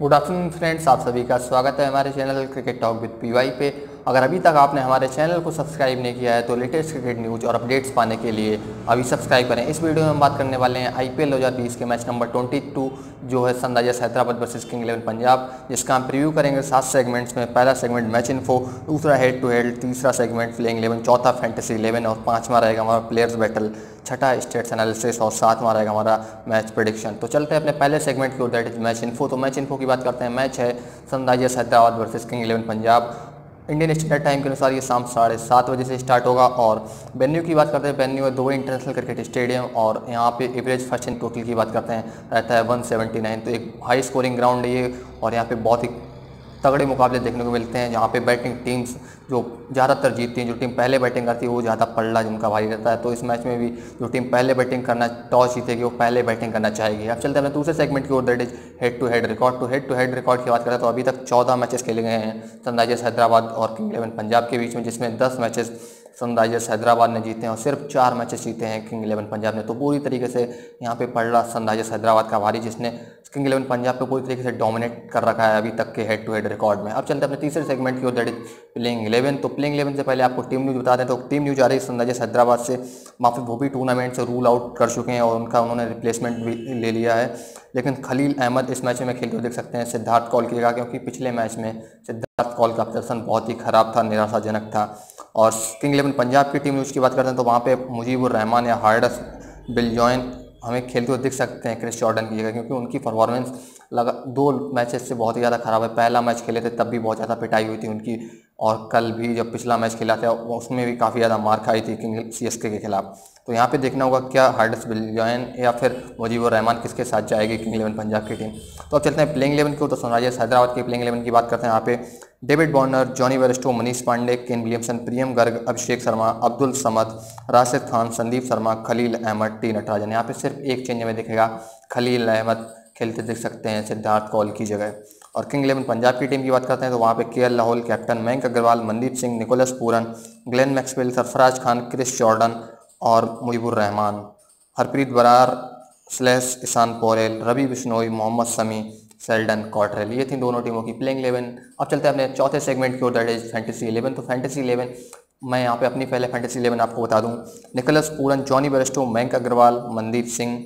Good afternoon friends आप सभी का स्वागत है हमारे channel cricket talk with PY पे। अगर अभी तक आपने हमारे चैनल को सब्सक्राइब नहीं किया है तो लेटेस्ट क्रिकेट न्यूज़ और अपडेट्स पाने के लिए अभी सब्सक्राइब करें। इस वीडियो में हम बात करने वाले हैं आईपीएल 2020 के मैच नंबर 22 जो है Sunrisers Hyderabad versus king eleven Punjab, जिसका हम प्रीव्यू करेंगे सात सेगमेंट्स में। पहला सेगमेंट मैच इन्फो, दूसरा हेड टू हेड तीसरा सेगमेंट प्लेइंग इलेवन चौथा फैंटेसी इलेवन और पाँचवा रहेगा हमारा प्लेयर्स बैटल छठा स्टेट्स एनालिसिस और सातवां रहेगा हमारा मैच प्रिडिक्शन तो चलते हैं अपने पहले सेगमेंट की ओर। That is match info. तो मैच इन्फो की बात करते हैं। मैच है Sunrisers Hyderabad versus king eleven Punjab. Indian standard time के अनुसार ये शाम साढ़े सात बजे से स्टार्ट होगा और वेन्यू की बात करते हैं वेन्यू है दो इंटरनेशनल क्रिकेट स्टेडियम और यहाँ पे एवरेज फ़र्स्ट इन टोटल की बात करते हैं, रहता है 179 तो एक हाई स्कोरिंग ग्राउंड है ये और यहाँ पे बहुत ही तगड़े मुकाबले देखने को मिलते हैं। जहाँ पे बैटिंग टीम्स जो ज़्यादातर जीतती हैं, जो टीम पहले बैटिंग करती है, वो ज़्यादा पल्ला जिनका भारी रहता है। तो इस मैच में भी जो टीम पहले बैटिंग करना, टॉस जीतेगी वो पहले बैटिंग करना चाहेगी। अब चलते हैं दूसरे सेगमेंट की ओर that is head to head record to head to head record की बात करें तो अभी तक चौदह मैचेस खेले गए हैं सनराइजर्स हैदराबाद और किंग इलेवन पंजाब के बीच में, जिसमें दस मैचेस सनराइजर्स हैदराबाद ने जीते हैं और सिर्फ़ चार मैचेस जीते हैं किंग इलेवन पंजाब ने। तो पूरी तरीके से यहाँ पे पड़ रहा सनराइजर्स हैदराबाद का भारी जिसने किंग इलेवन पंजाब को पूरी तरीके से डोमिनेट कर रखा है अभी तक के हेड टू हेड रिकॉर्ड में। अब चलते अपने तीसरे सेगमेंट की ओर दैट इज़ प्लेइंग इलेवन तो प्लेइंग इलेवन से पहले आपको टीम न्यूज़ बता दें तो टीम न्यूज़ आ रही है सनराइजर्स हैदराबाद से। माफ़ी, वो भी टूर्नामेंट से रूल आउट कर चुके हैं और उनका उन्होंने रिप्लेसमेंट भी ले लिया है। लेकिन खलील अहमद इस मैच में खेलते हुए देख सकते हैं, सिद्धार्थ कॉल किएगा क्योंकि पिछले मैच में सिद्धार्थ कॉल का प्रदर्शन बहुत ही खराब था, निराशाजनक था। और किंग इलेवन पंजाब की टीम उसकी बात करते हैं तो वहाँ पर मुजीबुर रहमान या हार्डस बिल जॉइन हमें खेलते हुए दिख सकते हैं क्रिस जॉर्डन की जगह, क्योंकि उनकी परफॉर्मेंस लगा, दो मैचेस से बहुत ही ज़्यादा ख़राब है। पहला मैच खेले थे, तब भी बहुत ज़्यादा पिटाई हुई थी उनकी। और कल भी जब पिछला मैच खेला था, उसमें भी काफ़ी ज़्यादा मार खाई थी सी के खिलाफ। तो यहाँ पे देखना होगा क्या हार्डस बिलजॉइन या फिर मुजीबुर रहमान किसके साथ जाएगी किंग इलेवन पंजाब की टीम तो अब चलते हैं प्लेइंग इलेवन की तो सनराइजर्स हैदराबाद की प्लेइंग इलेवन की बात करते हैं यहाँ पे। David Warner Jonny Bairstow Manish Pandey Kane Williamson Priyam Garg Abhishek Sharma Abdul Samad Rashid Khan Sandeep Sharma Khalil Ahmed T Natarajan यहाँ पे सिर्फ़ एक चेंज में दिखेगा खलील अहमद खेलते देख सकते हैं सिद्धार्थ कौल की जगह। और किंग इलेवन पंजाब की टीम की बात करते हैं तो वहाँ पे के Lahaul, captain Mayank Agarwal, Mandeep Singh, Nicholas Pooran, Glenn Maxwell, Sarfaraz Khan, Chris Jordan और मुहिबुर रहमान, हरप्रीत बरार, स्लेस ईशान पोरेल, रवि बिश्नोई, मोहम्मद समी सेल्डन कॉटरेल। ये थी दोनों टीमों की प्लेइंग इलेवन अब चलते हैं अपने चौथे सेगमेंट की ओर दैट इज़ फैंटेसी इलेवन तो फैंटेसी इलेवन मैं यहाँ पे अपनी पहले फैंटेसी इलेवन आपको बता दूँ। Nicholas Pooran, Jonny Bairstow, Mayank Agarwal, Mandeep Singh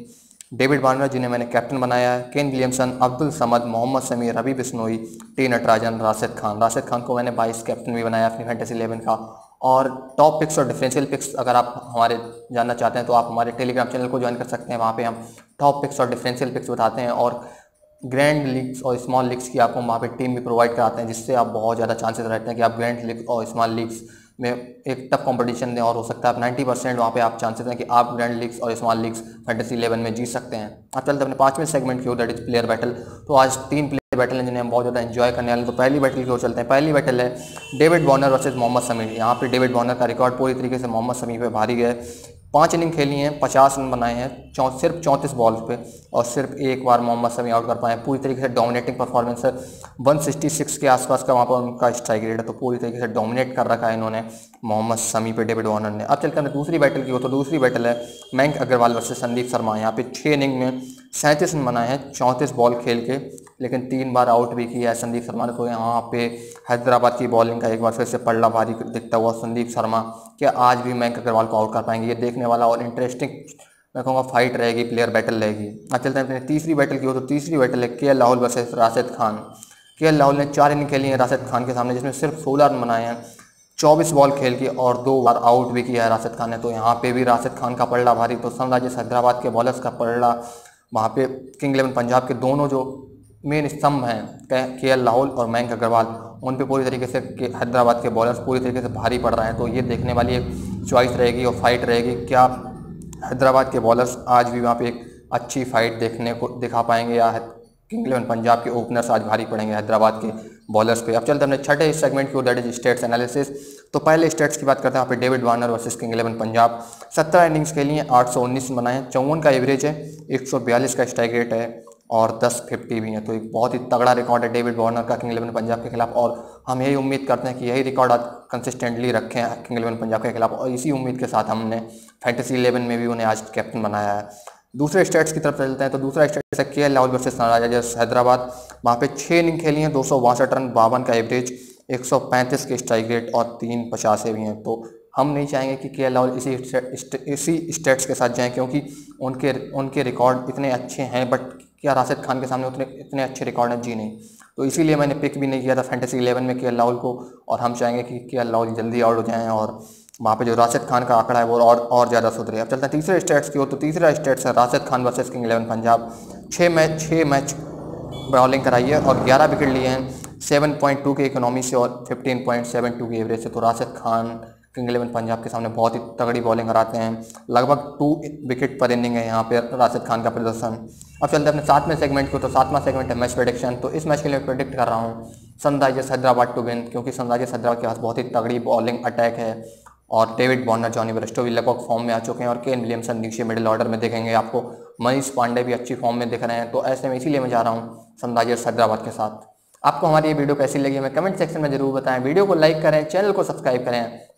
David Warner, जिन्हें मैंने कैप्टन बनाया है, Kane Williamson, Abdul Samad, Mohammad Shami, Ravi Bishnoi, T Natarajan, Rashid Khan. Rashid Khan को मैंने बाईस कैप्टन भी बनाया अपनी फैंटेसी इलेवन का। और टॉप पिक्स और डिफरेंशियल पिक्स अगर आप हमारे जानना चाहते हैं तो आप हमारे टेलीग्राम चैनल को ज्वाइन कर सकते हैं। वहाँ पे हम टॉप पिक्स और डिफरेंशियल पिक्स बताते हैं और ग्रैंड लीग्स और स्मॉल लीग्स की आपको वहाँ पे टीम भी प्रोवाइड कराते हैं, जिससे आप बहुत ज़्यादा चांसेस रहते हैं कि आप ग्रैंड लीग और स्मॉल लीग्स में एक टफ कंपटीशन दें और हो सकता है आप 90 परसेंट वहाँ पर आप चांसेस हैं कि आप ग्रैंड लीग्स और स्मॉल लीग्स फैंटेसी इलेवन में जीत सकते हैं। अब चलते अपने पाँचवें सेगमेंट की ओर दैट इज़ प्लेयर बैटल तो आज तीन प्लेयर बैटल हैं जिन्हें हम बहुत ज़्यादा एंजॉय करने वाले तो पहली बैटल की ओर चलते हैं। पहली बैटल है David Warner versus Mohammad Shami यहाँ पर डेविड बॉर्नर का रिकॉर्ड पूरी तरीके से मोहम्मद समीर पर भारी गया पाँच इनिंग खेली हैं, पचास रन बनाए हैं, चौ, सिर्फ़ चौंतीस बॉल पे और सिर्फ़ एक बार मोहम्मद समी आउट कर पाए हैं। पूरी तरीके से डोमिनेटिंग परफॉर्मेंस है। 166 के आसपास का वहाँ पर उनका स्ट्राइक रेट है तो पूरी तरीके से डोमिनेट कर रखा है इन्होंने मोहम्मद समी पे, डेविड वार्नर ने। अब चलकर दूसरी बैटल की हो तो दूसरी बैटल है मयंक अग्रवाल वर्सेज संदीप शर्मा। यहाँ पे छः इनिंग में सैंतीस रन बनाए हैं, चौंतीस बॉल खेल के। लेकिन तीन बार आउट भी किया है संदीप शर्मा ने तो यहाँ पे हैदराबाद की बॉलिंग का एक बार फिर से पल्ला भारी दिखता हुआ संदीप शर्मा क्या आज भी मयंक अग्रवाल को आउट कर पाएँगे। ये देखने वाला और इंटरेस्टिंग मैं कहूँगा फाइट रहेगी प्लेयर बैटल रहेगी। अब चलते हैं तीसरी बैटल की हो तो तीसरी बैटल है के राहुल वर्सेज राशिद खान। के राहुल ने चार इनिंग खेली हैं राशिद खान के सामने, जिसमें सिर्फ़ सोलह रन बनाए हैं, चौबीस बॉल खेल के और दो बार आउट भी किया है राशिद खान ने। तो यहाँ पे भी राशिद खान का पलड़ा भारी तो सनराइजर्स हैदराबाद के बॉलर्स का पलड़ा वहाँ पे किंग इलेवन पंजाब के दोनों जो मेन स्तंभ हैं के एल राहुल और मयंक अग्रवाल। उन पे पूरी तरीके से हैदराबाद के बॉलर्स पूरी तरीके से भारी पड़ रहे हैं तो ये देखने वाली एक चॉइस रहेगी और फाइट रहेगी। क्या हैदराबाद के बॉलर्स आज भी वहाँ पे एक अच्छी फाइट देखने को, दिखा पाएँगे या किंग इलेवन पंजाब के ओपनर्स आज भारी पड़ेंगे हैदराबाद के बॉलर्स पे। अब चलते हमने छठे सेगमेंट की दैट इज़ स्टेट्स एनालिसिस तो पहले स्टेट्स की बात करते हैं, यहाँ पे David Warner versus king eleven Punjab. सत्तर इनिंग्स के लिए आठ सौ उन्नीस बनाए चौवन का एवरेज है, एक सौ बयालीस का स्ट्राइक रेट है। और 10 फिफ्टी भी हैं। तो एक बहुत ही तगड़ा रिकॉर्ड है डेविड वार्नर का किंग इलेवन पंजाब के खिलाफ। और हम यही उम्मीद करते हैं कि यही रिकॉर्ड आज कंसिस्टेंटली रखें किंग इलेवन पंजाब के खिलाफ। और इसी उम्मीद के साथ हमने फैंटेसी इलेवन में भी उन्हें आज कैप्टन बनाया है। दूसरे स्टेट्स की तरफ़ चलते हैं तो दूसरा स्टेट है K L Rahul versus Sunrisers Hyderabad वहाँ पे छः इनिंग खेली हैं, दो सौ बासठ रन, बावन का एवरेज 135 के स्ट्राइक रेट और तीन पचासे भी हैं। तो हम नहीं चाहेंगे कि के एल राहुल इसी इसी स्टेट्स के साथ जाएँ, क्योंकि उनके उनके रिकॉर्ड इतने अच्छे हैं बट क्या, राशिद खान के सामने उतने, इतने अच्छे रिकॉर्ड हैं, जी नहीं। तो इसीलिए मैंने पिक भी नहीं किया था फैंटेसी इलेवन में के राहुल को, और हम चाहेंगे कि, के राहुल जल्दी आउट हो जाएँ, और वहाँ पे जो राशिद खान का आंकड़ा है, वो और और ज़्यादा सुधरे। अब चलते हैं तीसरे स्टेट्स की ओर तो तीसरा स्टेट्स है Rashid Khan versus king eleven Punjab छः मैच छः मैच बॉलिंग कराई है, और ग्यारह विकेट लिए हैं सेवन पॉइंट टू की इकोनॉमी से और फिफ्टीन पॉइंट सेवन टू की एवरेज से। तो राशिद खान किंग इलेवन पंजाब के सामने बहुत ही तगड़ी बॉलिंग कराते हैं। लगभग टू विकेट पर इनिंग है यहाँ पे राशिद खान का प्रदर्शन। अब चलते अपने सातवें सेगमेंट को तो सातवां सेगमेंट है मैच प्रोडिक्शन तो इस मैच के लिए प्रोडिक्ट कर रहा हूँ सनराइजर्स हैदराबाद टू विन क्योंकि सनराइजर्स हैदराबाद के पास बहुत ही तगड़ी बॉलिंग अटैक है। और डेविड बॉर्नर जॉनी ब्रस्टो भी लगभग फॉर्म में आ चुके हैं और केन विलियमसन नीचे मिडिल ऑर्डर में देखेंगे आपको। मनीष पांडे भी अच्छी फॉर्म में दिख रहे हैं। तो ऐसे में इसीलिए मैं जा रहा हूँ सनराइजर्स हैदराबाद के साथ। आपको हमारी ये वीडियो कैसी लगी हमें कमेंट सेक्शन में ज़रूर बताएँ। वीडियो को लाइक करें चैनल को सब्सक्राइब करें।